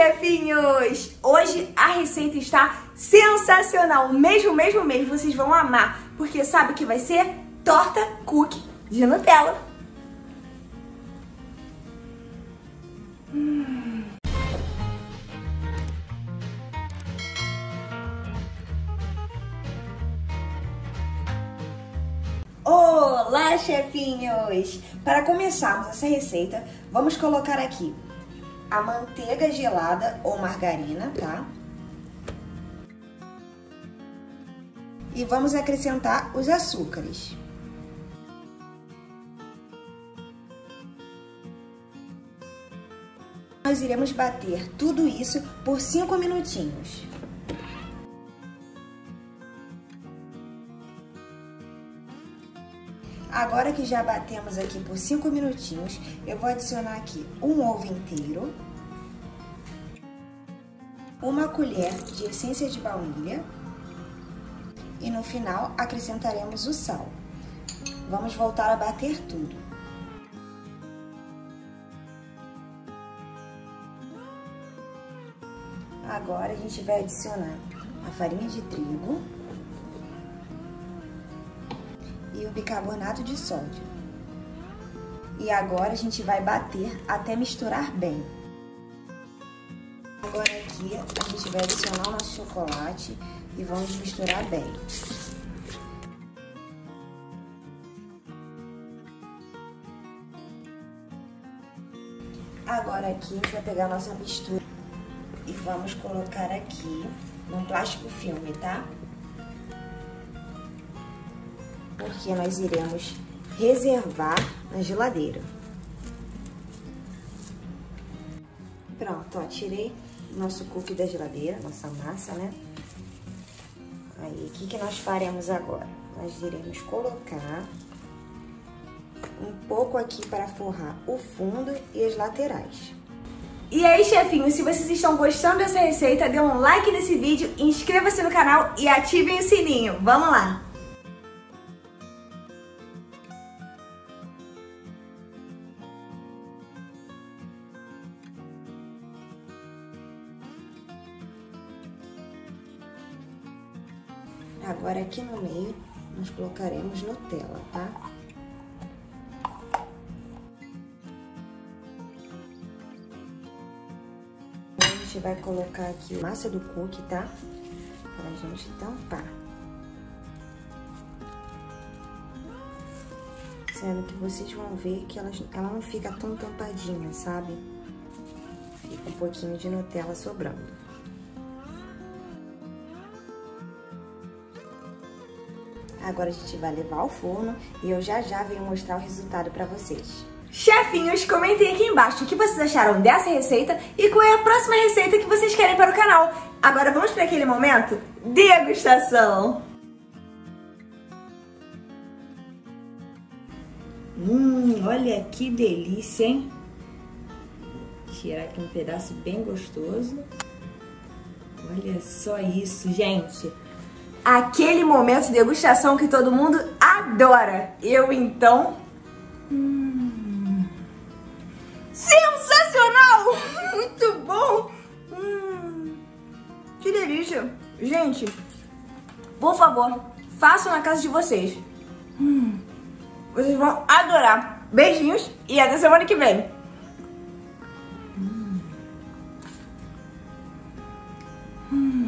chefinhos! Hoje a receita está sensacional, mesmo, mesmo, mesmo, vocês vão amar, porque sabe o que vai ser? Torta cookie de Nutella. Hum. Olá, chefinhos! Para começarmos essa receita, vamos colocar aqui a manteiga gelada ou margarina, tá? E vamos acrescentar os açúcares. Nós iremos bater tudo isso por 5 minutinhos. Agora que já batemos aqui por 5 minutinhos, eu vou adicionar aqui um ovo inteiro, uma colher de essência de baunilha e no final acrescentaremos o sal. Vamos voltar a bater tudo. Agora a gente vai adicionar a farinha de trigo e o bicarbonato de sódio. E agora a gente vai bater até misturar bem. Agora aqui a gente vai adicionar o nosso chocolate e vamos misturar bem. Agora aqui a gente vai pegar a nossa mistura e vamos colocar aqui num plástico filme, tá? Porque nós iremos reservar na geladeira. Pronto, ó, tirei nosso cookie da geladeira, nossa massa, né? Aí, o que, que nós faremos agora? Nós iremos colocar um pouco aqui para forrar o fundo e as laterais. E aí, chefinhos, se vocês estão gostando dessa receita, dê um like nesse vídeo, inscreva-se no canal e ativem o sininho. Vamos lá! Agora aqui no meio nós colocaremos Nutella, tá? A gente vai colocar aqui massa do cookie, tá? Pra gente tampar. Sendo que vocês vão ver que ela, ela não fica tão tampadinha, sabe? Fica um pouquinho de Nutella sobrando. Agora a gente vai levar ao forno e eu já já venho mostrar o resultado pra vocês. Chefinhos, comentem aqui embaixo o que vocês acharam dessa receita e qual é a próxima receita que vocês querem para o canal. Agora vamos para aquele momento degustação. Hum, olha que delícia, hein? Tirar aqui um pedaço bem gostoso. Olha só isso, gente aquele momento de degustação que todo mundo adora. Eu então. Hum, sensacional! Muito bom! Hum, que delícia! Gente, por favor, façam na casa de vocês. Hum, vocês vão adorar. Beijinhos e até semana que vem. Hum.